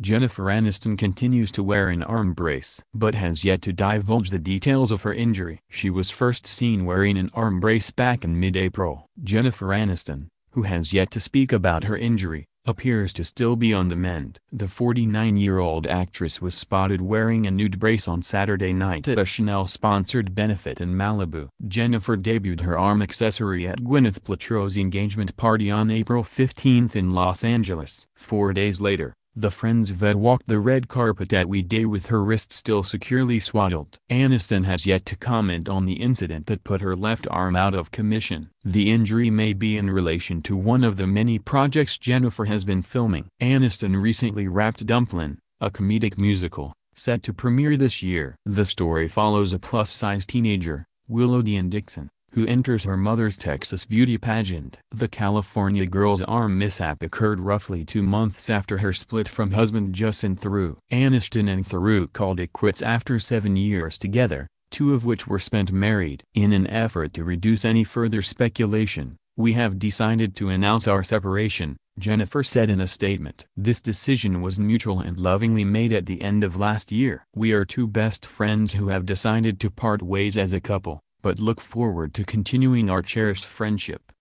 Jennifer Aniston continues to wear an arm brace but has yet to divulge the details of her injury. She was first seen wearing an arm brace back in mid-April. Jennifer Aniston, who has yet to speak about her injury, appears to still be on the mend. The 49-year-old actress was spotted wearing a nude brace on Saturday night at a Chanel-sponsored benefit in Malibu. Jennifer debuted her arm accessory at Gwyneth Paltrow's engagement party on April 15 in Los Angeles. Four days later, the Friends vet walked the red carpet at We Day with her wrist still securely swaddled. Aniston has yet to comment on the incident that put her left arm out of commission. The injury may be in relation to one of the many projects Jennifer has been filming. Aniston recently wrapped Dumplin', a comedic musical, set to premiere this year. The story follows a plus-size teenager, Willowdean Dickson, who enters her mother's Texas beauty pageant. The California girl's arm mishap occurred roughly two months after her split from husband Justin Theroux. Aniston and Theroux called it quits after seven years together, two of which were spent married. In an effort to reduce any further speculation, we have decided to announce our separation, Jennifer said in a statement. This decision was mutual and lovingly made at the end of last year. We are two best friends who have decided to part ways as a couple but look forward to continuing our cherished friendship.